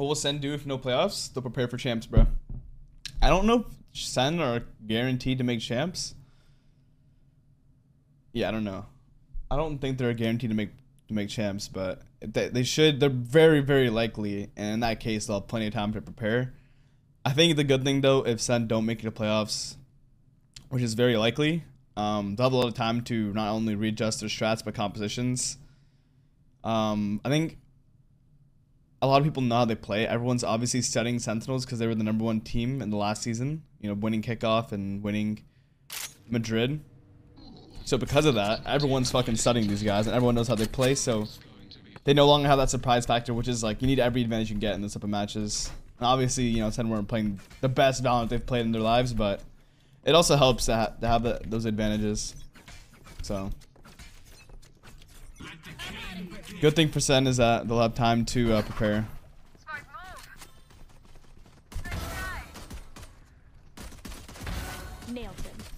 What will Sen do if no playoffs? They'll prepare for champs, bro. I don't know if Sen are guaranteed to make champs. Yeah, I don't know. I don't think they're guaranteed to make to make champs, but they, they should. They're very, very likely, and in that case, they'll have plenty of time to prepare. I think the good thing though, if Sen don't make it to playoffs, which is very likely, um, they'll have a lot of time to not only readjust their strats but compositions. Um, I think a lot of people know how they play. Everyone's obviously studying Sentinels because they were the number one team in the last season. You know, winning kickoff and winning Madrid. So because of that, everyone's fucking studying these guys, and everyone knows how they play. So they no longer have that surprise factor, which is like you need every advantage you can get in this type of matches. And obviously, you know, Sen weren't playing the best Valorant they've played in their lives, but it also helps to, ha to have the, those advantages. So good thing for Sen is that they'll have time to uh, prepare.